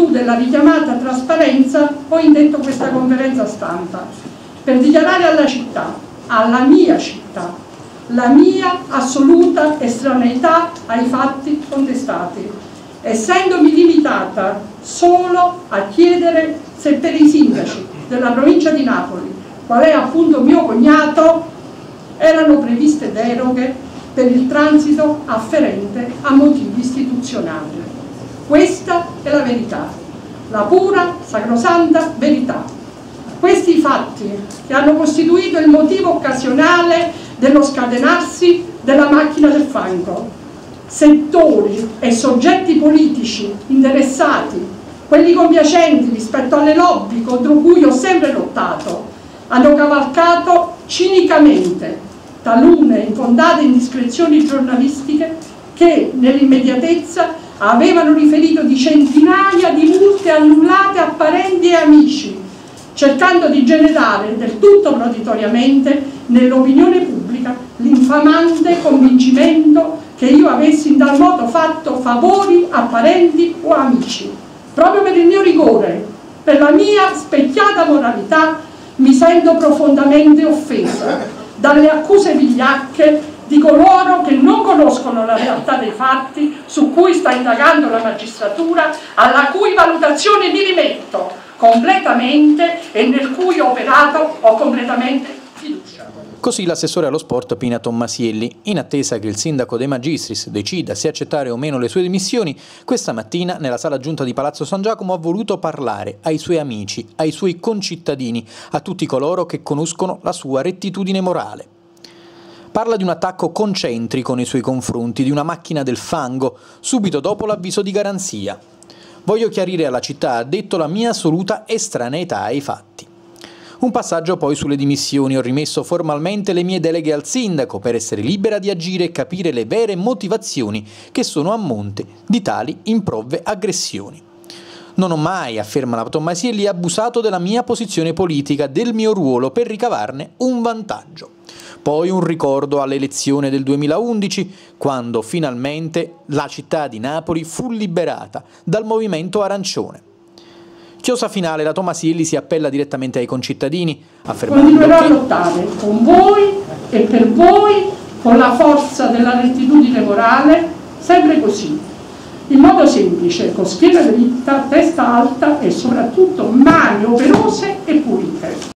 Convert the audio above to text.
virtù della richiamata trasparenza, ho indetto questa conferenza stampa per dichiarare alla città, alla mia città, la mia assoluta estraneità ai fatti contestati, essendomi limitata solo a chiedere se per i sindaci della provincia di Napoli, qual è appunto mio cognato, erano previste deroghe per il transito afferente a motivi istituzionali. Questa è la verità, la pura, sacrosanta verità. Questi fatti che hanno costituito il motivo occasionale dello scatenarsi della macchina del fango, settori e soggetti politici interessati, quelli compiacenti rispetto alle lobby contro cui ho sempre lottato, hanno cavalcato cinicamente talune infondate indiscrezioni giornalistiche che nell'immediatezza avevano riferito di centinaia di multe annullate a parenti e amici, cercando di generare del tutto proditoriamente nell'opinione pubblica l'infamante convincimento che io avessi in tal modo fatto favori a parenti o amici. Proprio per il mio rigore, per la mia specchiata moralità, mi sento profondamente offesa dalle accuse vigliacche di coloro conoscono la realtà dei fatti su cui sta indagando la magistratura, alla cui valutazione mi rimetto completamente e nel cui operato ho completamente fiducia. Così l'assessore allo sport Pina Tommasielli, in attesa che il sindaco De Magistris decida se accettare o meno le sue dimissioni, questa mattina nella sala giunta di Palazzo San Giacomo ha voluto parlare ai suoi amici, ai suoi concittadini, a tutti coloro che conoscono la sua rettitudine morale. Parla di un attacco concentrico nei suoi confronti, di una macchina del fango, subito dopo l'avviso di garanzia. Voglio chiarire alla città, ha detto, la mia assoluta estraneità ai fatti. Un passaggio poi sulle dimissioni, ho rimesso formalmente le mie deleghe al sindaco per essere libera di agire e capire le vere motivazioni che sono a monte di tali improve aggressioni. Non ho mai, afferma la Tommasielli, abusato della mia posizione politica, del mio ruolo per ricavarne un vantaggio. Poi un ricordo all'elezione del 2011, quando finalmente la città di Napoli fu liberata dal movimento arancione. Chiosa finale, la Tomasilli si appella direttamente ai concittadini, affermando Continuerò che... a lottare con voi e per voi, con la forza della rettitudine morale, sempre così, in modo semplice, con schiena dritta, testa alta e soprattutto mani operose e pulite.